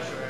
pressure.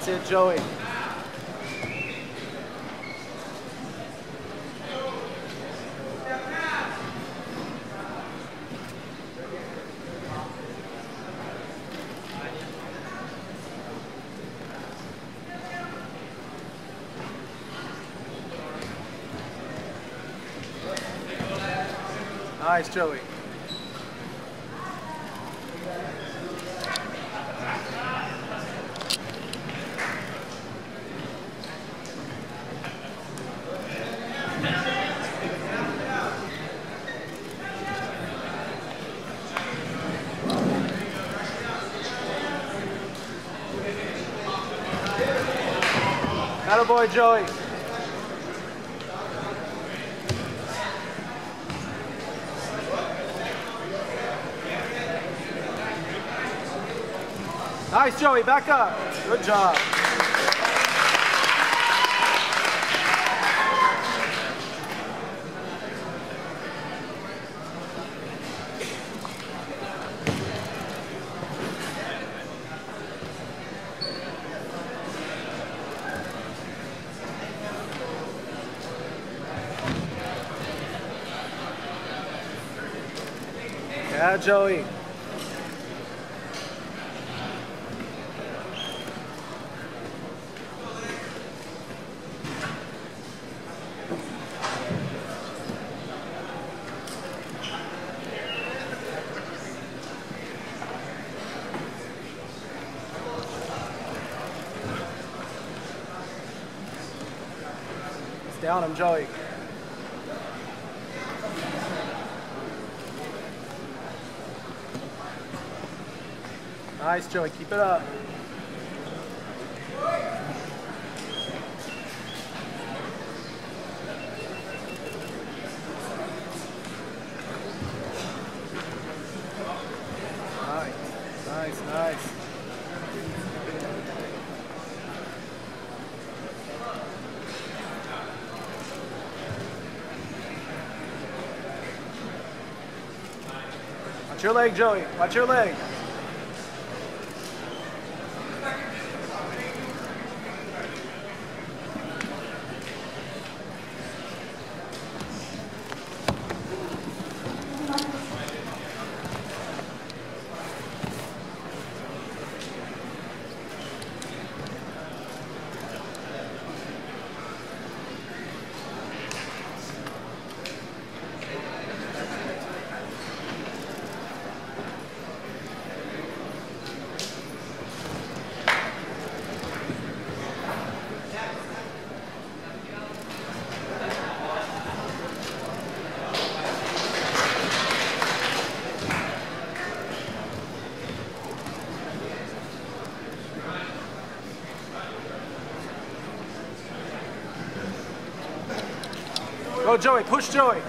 That's it, Joey. Nice, Joey. Boy, Joey. Nice, Joey. Back up. Good job. Yeah, Joey. It's down him, Joey. Nice, Joey. Keep it up. Nice, nice, nice. Watch your leg, Joey. Watch your leg. Joey. Push Joey.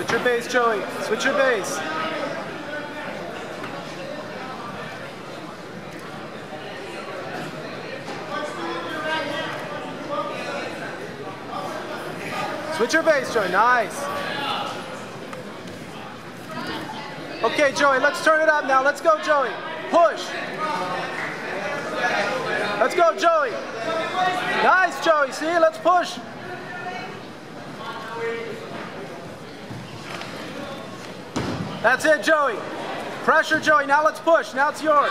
Switch your base, Joey. Switch your base. Switch your base, Joey. Nice. Okay, Joey, let's turn it up now. Let's go, Joey. Push. Let's go, Joey. Nice, Joey. See, let's push. That's it, Joey. Pressure, Joey. Now let's push. Now it's yours.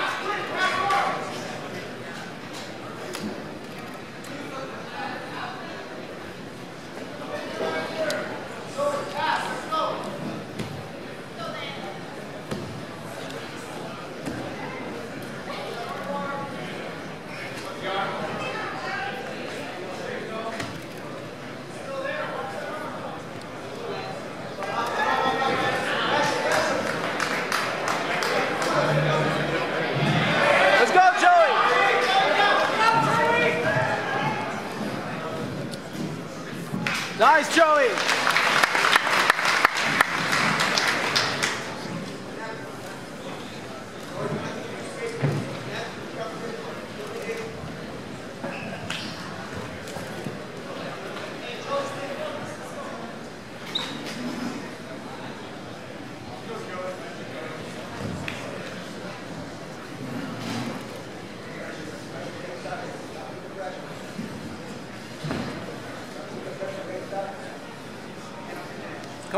Nice, Joey.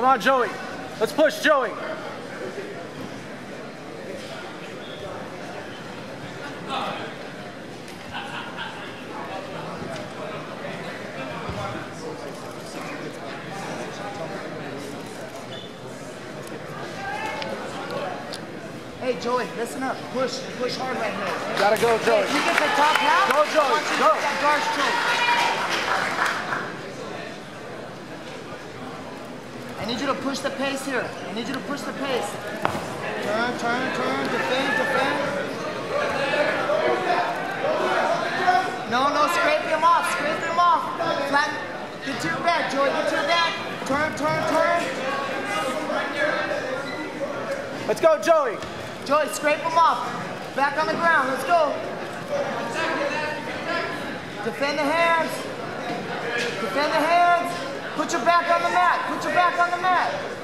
Come on, Joey. Let's push, Joey. Hey Joey, listen up. Push, push hard right here. Gotta go, Hey, Joey. you get the top half. Go, Joey, go. that I need you to push the pace here. I need you to push the pace. Turn, turn, turn, defend, defend. No, no, scrape him off, scrape him off. Flat, get to your back, Joey, get to your back. Turn, turn, turn. Let's go, Joey. Joey, scrape him off. Back on the ground. Let's go. Defend the hands. Defend the hands. Put your back on the mat. Put your back on the mat.